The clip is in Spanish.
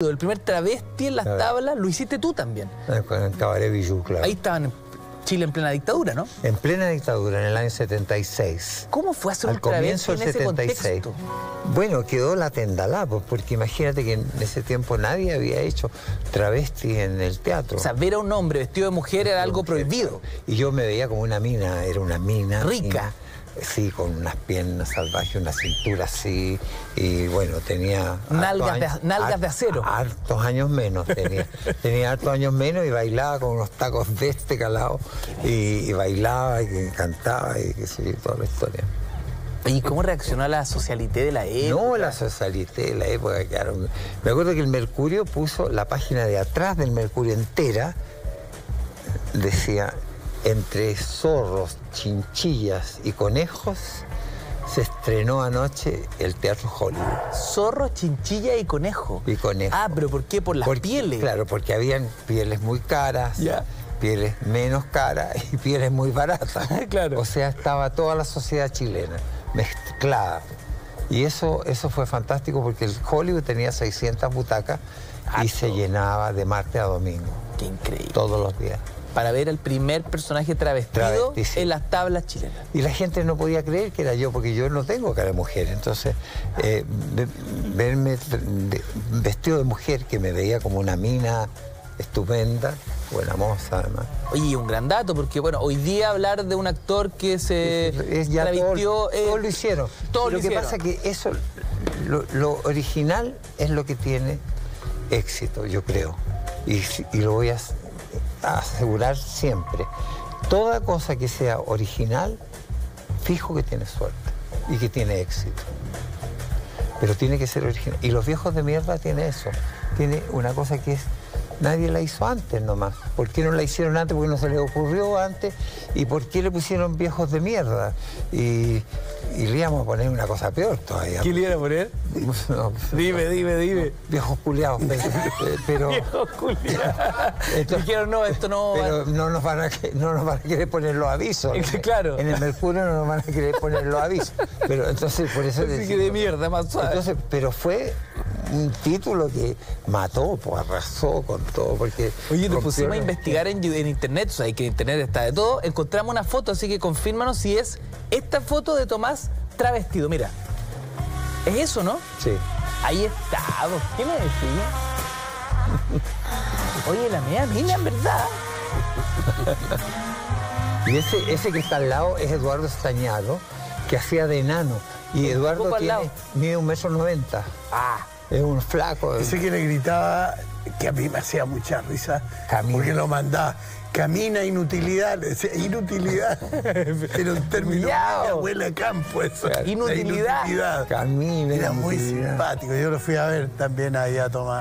El primer travesti en las tablas lo hiciste tú también. Eh, Con el Cabaret Bijou, claro. Ahí estaban en Chile en plena dictadura, ¿no? En plena dictadura, en el año 76. ¿Cómo fue hacer Al un comienzo en del ese 76. contexto? Bueno, quedó la tendalá, pues, porque imagínate que en ese tiempo nadie había hecho travesti en el teatro. O sea, ver a un hombre vestido de mujer era algo prohibido. Y yo me veía como una mina, era una mina. Rica. Sí, con unas piernas salvajes, una cintura así. Y bueno, tenía. Nalgas de- nalgas acero. Hartos años menos tenía. tenía hartos años menos y bailaba con unos tacos de este calado. Y, y bailaba y cantaba y yo, toda la historia. ¿Y cómo reaccionó a la socialité de la época? No la socialité de la época quedaron. Me acuerdo que el Mercurio puso la página de atrás del Mercurio entera, decía, entre zorros, chinchillas y conejos, se estrenó anoche el Teatro Hollywood. Zorro, chinchilla y conejo. Y conejo. Ah, pero ¿por qué? Por las Porque- pieles. Claro, porque habían pieles muy caras, pieles menos caras y pieles muy baratas. Claro. O sea, estaba toda la sociedad chilena mezclada. Y eso, eso fue fantástico porque el Hollywood tenía 600 butacas y se llenaba de martes a domingo, Qué increíble. todos los días. Para ver al primer personaje travestido en las tablas chilenas. Y la gente no podía creer que era yo, porque yo no tengo cara de mujer. Entonces, eh, ve- verme de- vestido de mujer, que me veía como una mina estupenda, buena moza además. Oye, un gran dato, porque bueno, hoy día hablar de un actor que se Es ya travestió... todo, eh, todo lo hicieron. todo lo lo que hicieron. pasa es que eso, lo, lo original es lo que tiene éxito, yo creo. Y, lo voy a, asegurar siempre. Toda cosa que sea original, fijo que tiene suerte y que tiene éxito. Pero tiene que ser original. Y los viejos de mierda tienen eso. Tiene una cosa que es. Nadie la hizo antes nomás. ¿Por qué no la hicieron antes? Porque no se les ocurrió antes. ¿Y por qué le pusieron viejos de mierda? Y, y le íbamos a poner una cosa peor todavía. ¿Qué le iban a poner? No, Dime, dime, dime. viejos culiados. Pero, pero, Viejo culiao. Entonces- Dijeron, no, esto no... pero no nos, van a, no nos van a querer poner los avisos. Claro. En el Mercurio no nos van a querer poner los avisos. Pero entonces, por eso Así que de mierda, más suave. Entonces, pero fue un título que mató, pues arrasó con todo, porque... Oye, nos pusimos a investigar en, en internet, o sea, que en internet está de todo. Encontramos una foto, así que confírmanos si es esta foto de Tomás travestido. Mira, es eso, ¿no? Sí. Ahí está. ¿Qué me decía? Oye, la mía, dime en verdad. Y ese, ese que está al lado es Eduardo Estañaro, que hacía de enano. Y Eduardo tiene, mide un metro noventa. Ah, Es un flaco. Ese que le gritaba, que a mí me hacía mucha risa, Camina. porque lo mandaba. Camina inutilidad, inutilidad. Era un término Miau. de mi abuela Campo eso. Inutilidad. inutilidad. Camina, Era muy inutilidad. simpático. Yo lo fui a ver también ahí a tomar.